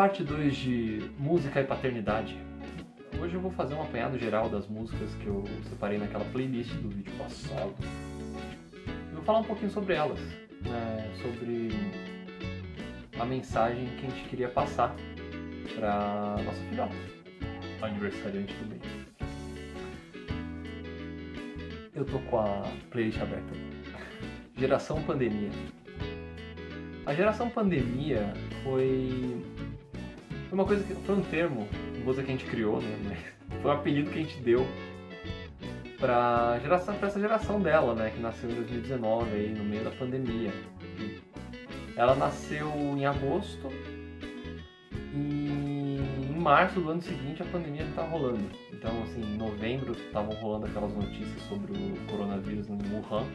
parte 2 de música e paternidade. Hoje eu vou fazer um apanhado geral das músicas que eu separei naquela playlist do vídeo passado. Eu vou falar um pouquinho sobre elas, né, sobre a mensagem que a gente queria passar para nossa filhota, aniversariante do mês. Eu tô com a playlist aberta. Geração Pandemia. A geração pandemia foi foi uma coisa que foi um termo, não que a gente criou, né, mas foi um apelido que a gente deu para geração para essa geração dela, né, que nasceu em 2019 aí no meio da pandemia. Ela nasceu em agosto e em março do ano seguinte a pandemia já estava rolando. Então, assim, em novembro estavam rolando aquelas notícias sobre o coronavírus em Wuhan.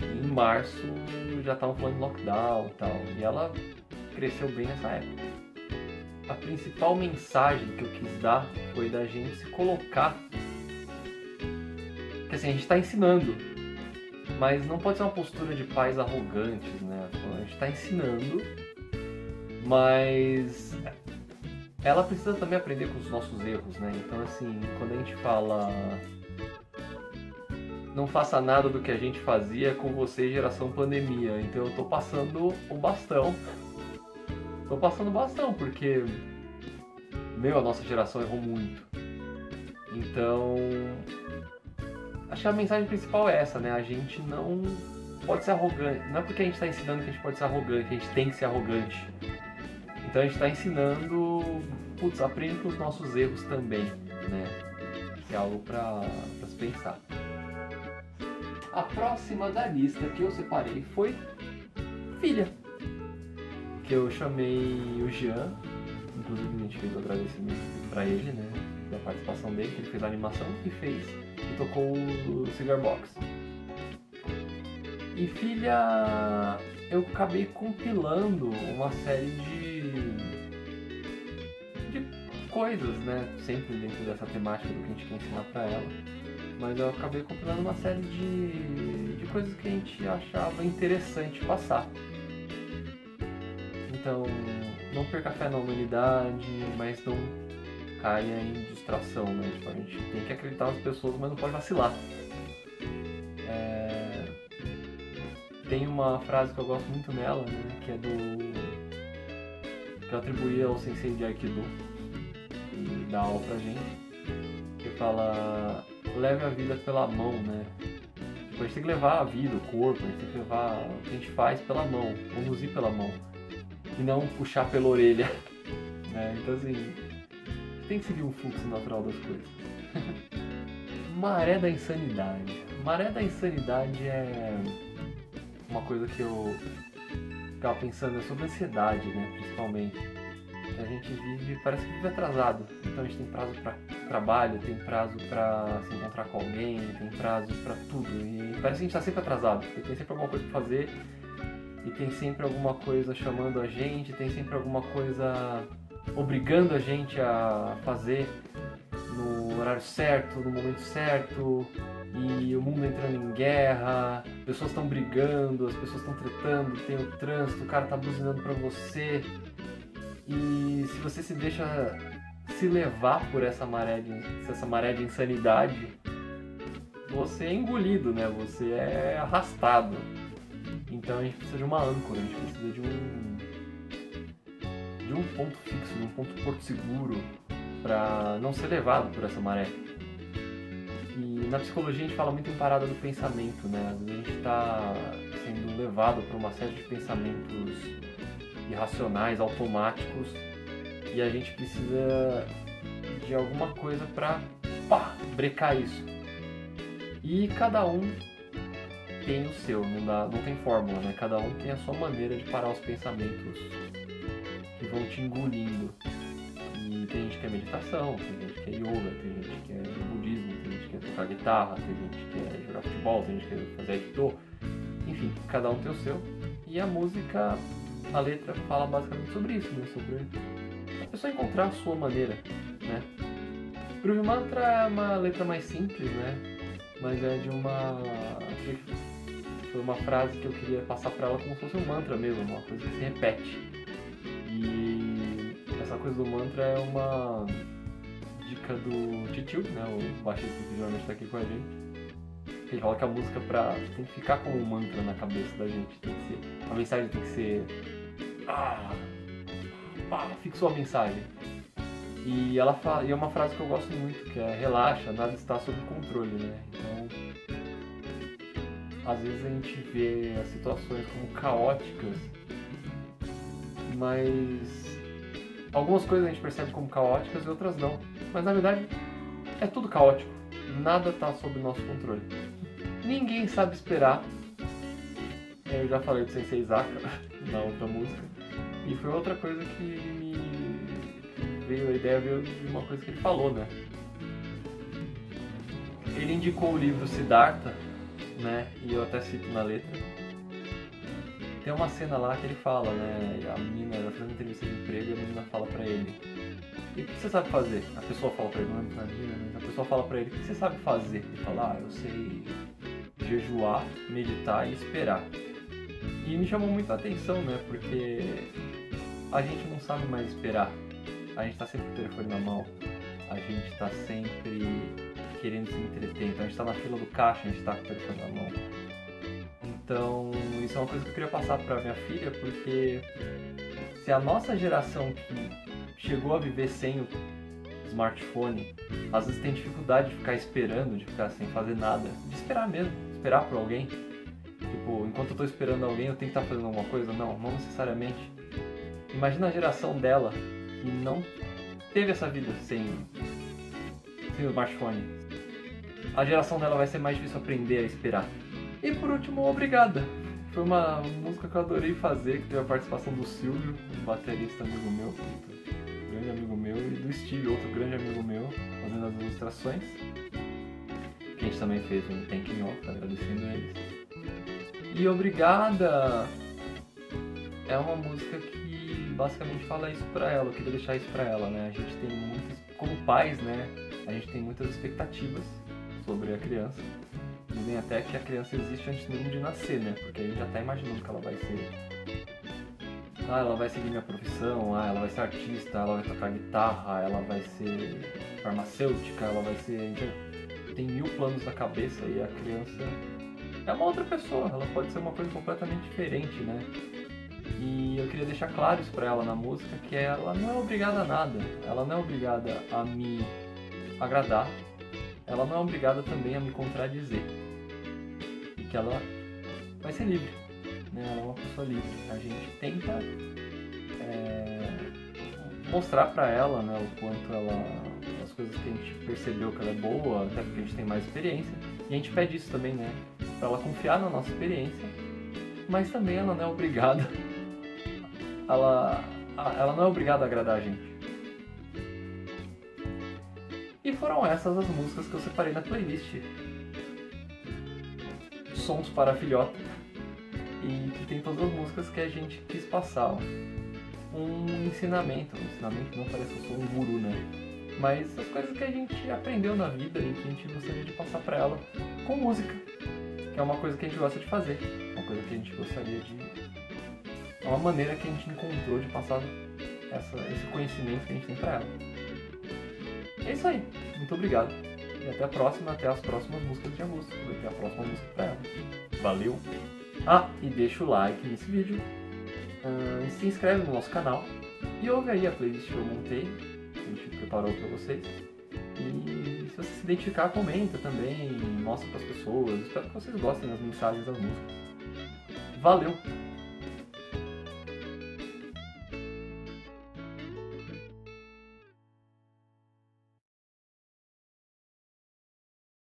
E em março já estavam falando de lockdown e tal. E ela cresceu bem nessa época. A principal mensagem que eu quis dar foi da gente se colocar. Que assim, a gente está ensinando, mas não pode ser uma postura de pais arrogantes, né? A gente está ensinando, mas ela precisa também aprender com os nossos erros, né? Então, assim, quando a gente fala não faça nada do que a gente fazia com você geração pandemia, então eu tô passando o bastão. Tô passando bastão porque meu, a nossa geração errou muito. Então, acho que a mensagem principal é essa, né? A gente não pode ser arrogante. Não é porque a gente está ensinando que a gente pode ser arrogante, que a gente tem que ser arrogante. Então a gente está ensinando, putz, aprende com os nossos erros também, né? Que é algo para se pensar. A próxima da lista que eu separei foi Filha, que eu chamei o Jean, inclusive a gente fez o agradecimento para ele, né? Da participação dele, que ele fez a animação e fez e tocou o Cigar Box. E Filha, eu acabei compilando uma série de coisas, né? Sempre dentro dessa temática do que a gente quer ensinar para ela. Mas eu acabei compilando uma série de, de coisas que a gente achava interessante passar. Então, não perca fé na humanidade, mas não caia em distração, né? Tipo, a gente tem que acreditar nas pessoas, mas não pode vacilar. É... Tem uma frase que eu gosto muito nela, né? Que é do. que eu atribuí ao sensei de Aikido que dá aula pra gente, que fala leve a vida pela mão, né? Tipo, a gente tem que levar a vida, o corpo, a gente tem que levar o que a gente faz pela mão, conduzir pela mão, e não puxar pela orelha. Né? Então assim, tem que seguir um fluxo natural das coisas. Maré da insanidade. Maré da insanidade é uma coisa que eu ficava pensando é sobre ansiedade, né? Principalmente a gente vive, parece que vive atrasado. Então a gente tem prazo para trabalho, tem prazo para se encontrar com alguém, tem prazo para tudo. E parece que a gente está sempre atrasado, porque tem sempre alguma coisa para fazer e tem sempre alguma coisa chamando a gente, tem sempre alguma coisa obrigando a gente a fazer no horário certo, no momento certo, e o mundo entrando em guerra, pessoas estão brigando, as pessoas estão tretando, tem o trânsito, o cara tá buzinando para você, e se você se deixa se levar por essa maré de, essa maré de insanidade, você é engolido, né? Você é arrastado. Então a gente precisa de uma âncora, a gente precisa de um de um ponto fixo, de um ponto porto seguro para não ser levado por essa maré. E na psicologia a gente fala muito em parada do pensamento, né? Às vezes a gente está sendo levado por uma série de pensamentos irracionais, automáticos, e a gente precisa de alguma coisa para brecar isso. E cada um tem o seu, não, dá, não tem fórmula, né? Cada um tem a sua maneira de parar os pensamentos que vão te engolindo. E tem gente que é meditação, tem gente que é yoga, tem gente que é budismo, tem gente que quer tocar guitarra, tem gente que quer jogar futebol, tem gente que quer fazer aikido. Enfim, cada um tem o seu. E a música a letra fala basicamente sobre isso, né? Sobre a pessoa encontrar a sua maneira, né? Groove Mantra é uma letra mais simples, né? Mas é de uma... Foi uma frase que eu queria passar para ela como se fosse um mantra mesmo, uma coisa que se repete. E essa coisa do mantra é uma dica do Titio, né? O baixista que geralmente tá aqui com a gente. Ele que a música pra, tem que ficar como um mantra na cabeça da gente. Tem que ser, a mensagem tem que ser. Ah! Pá, fixou a mensagem. E ela fala, e é uma frase que eu gosto muito, que é relaxa, nada está sob controle, né? Às vezes a gente vê as situações como caóticas, mas algumas coisas a gente percebe como caóticas e outras não. Mas na verdade é tudo caótico, nada está sob nosso controle. Ninguém sabe esperar. Eu já falei do Sensei Isaka na outra música. E foi outra coisa que me veio, a ideia veio de uma coisa que ele falou, né? Ele indicou o livro Siddhartha, né? E eu até cito na letra. Tem uma cena lá que ele fala, né? A menina vai fazendo entrevista de emprego e a menina fala pra ele. E o que você sabe fazer? A pessoa fala pra ele, não é menina, mas a pessoa fala pra ele, o que você sabe fazer? Ele fala, ah, eu sei jejuar, meditar e esperar. E me chamou muito atenção, né? Porque a gente não sabe mais esperar. A gente tá sempre com o telefone na mão. A gente tá sempre querendo se entreter. Então a gente tá na fila do caixa, a gente tá com o telefone na mão. Então, isso é uma coisa que eu queria passar para minha filha, porque se a nossa geração que chegou a viver sem o smartphone, às vezes tem dificuldade de ficar esperando, de ficar sem fazer nada, de esperar mesmo, esperar por alguém. Tipo, enquanto eu tô esperando alguém, eu tenho que estar tá fazendo alguma coisa? Não, não necessariamente. Imagina a geração dela que não teve essa vida sem, sem o smartphone. A geração dela vai ser mais difícil aprender a esperar. E por último, Obrigada. Foi uma música que eu adorei fazer, que teve a participação do Silvio, um baterista amigo meu, grande amigo meu, e do Steve, outro grande amigo meu, fazendo as ilustrações. Que a gente também fez um Thank You Off, agradecendo eles. E Obrigada é uma música que basicamente fala isso pra ela, eu queria deixar isso pra ela, né? A gente tem muitas, como pais, né? A gente tem muitas expectativas sobre a criança Dizem até que a criança existe antes mesmo de nascer, né? Porque a gente já tá imaginando que ela vai ser. Ah, ela vai seguir minha profissão, ah, ela vai ser artista, ela vai tocar guitarra, ela vai ser farmacêutica, ela vai ser. A gente tem mil planos na cabeça e a criança é uma outra pessoa, ela pode ser uma coisa completamente diferente, né? E eu queria deixar claro isso pra ela na música, que ela não é obrigada a nada, ela não é obrigada a me agradar, ela não é obrigada também a me contradizer que ela vai ser livre. Né? Ela é uma pessoa livre. A gente tenta é, mostrar para ela né, o quanto ela. as coisas que a gente percebeu que ela é boa, até porque a gente tem mais experiência. E a gente pede isso também, né? Pra ela confiar na nossa experiência, mas também ela não é obrigada. Ela, ela não é obrigada a agradar a gente. Foram essas as músicas que eu separei na playlist Sons para Filhota e que tem todas as músicas que a gente quis passar. Um ensinamento, um ensinamento não parece que eu sou um guru, né? Mas as coisas que a gente aprendeu na vida e que a gente gostaria de passar para ela com música, que é uma coisa que a gente gosta de fazer, uma coisa que a gente gostaria de. É uma maneira que a gente encontrou de passar essa, esse conhecimento que a gente tem para ela. É isso aí. Muito obrigado. E até a próxima, até as próximas músicas de agosto. Vai ter a próxima música pra ela. Valeu! Ah, e deixa o like nesse vídeo. Uh, se inscreve no nosso canal. E ouve aí a playlist que eu montei. Que a gente preparou pra vocês. E se você se identificar, comenta também. Mostra pras pessoas. Espero que vocês gostem das mensagens das músicas. Valeu!